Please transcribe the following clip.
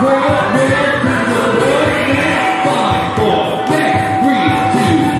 Great.